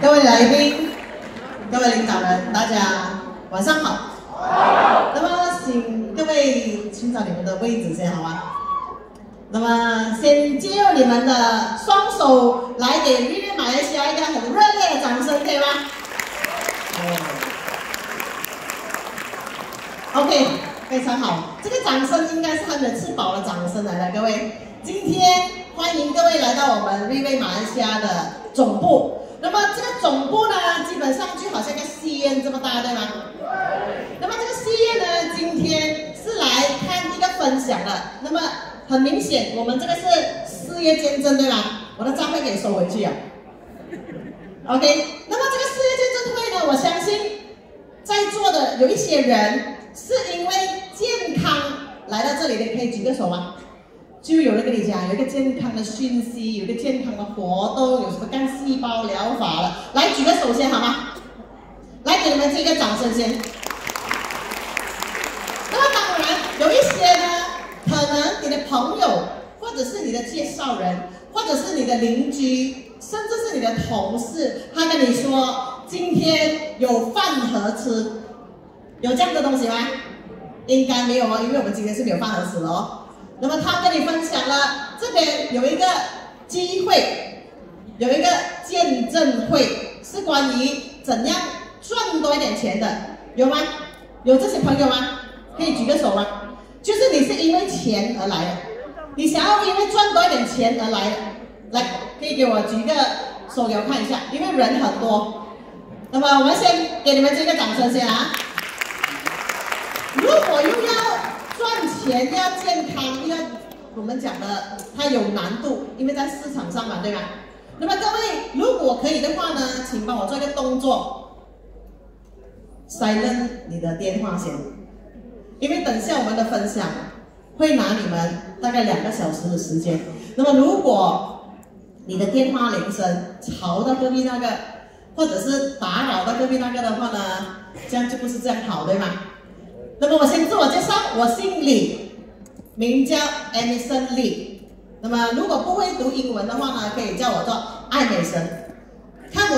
各位来宾、各位领导人，大家晚上好。那么，请各位寻找你们的位置先好吗？那么，先借用你们的双手来给瑞瑞马来西亚一个很热烈的掌声，可以吗？OK，非常好。这个掌声应该是他们吃饱了掌声来的，各位。今天欢迎各位来到我们绿绿马来西亚的总部。那么这个总部呢，基本上就好像个戏院这么大，对吗？那么这个戏院呢，今天是来看一个分享的。那么很明显，我们这个是事业见证，对吧？我的账会给收回去啊。OK，那么这个事业见证会呢，我相信在座的有一些人是因为健康来到这里的，可以举个手吗？就有人跟你讲，有一个健康的讯息，有一个健康的活动，有什么干细胞疗法了？来举个手先好吗？来给你们这个掌声先。那么当然有一些呢，可能你的朋友，或者是你的介绍人，或者是你的邻居，甚至是你的同事，他跟你说今天有饭盒吃，有这样的东西吗？应该没有哦，因为我们今天是没有饭盒吃的哦。那么他跟你分享了，这边有一个机会，有一个见证会，是关于怎样赚多一点钱的，有吗？有这些朋友吗？可以举个手吗？就是你是因为钱而来的，你想要因为赚多一点钱而来的，来，可以给我举个手给我看一下，因为人很多。那么我们先给你们这个掌声先啊。如果又要。赚钱要健康，要我们讲的它有难度，因为在市场上嘛，对吧？那么各位，如果可以的话呢，请帮我做一个动作，silent 你的电话先，因为等下我们的分享会拿你们大概两个小时的时间。那么如果你的电话铃声吵到隔壁那个，或者是打扰到隔壁那个的话呢，这样就不是这样好，对吗？那么我先自我介绍，我姓李，名叫艾美森李。那么如果不会读英文的话呢，可以叫我做爱美神。看我。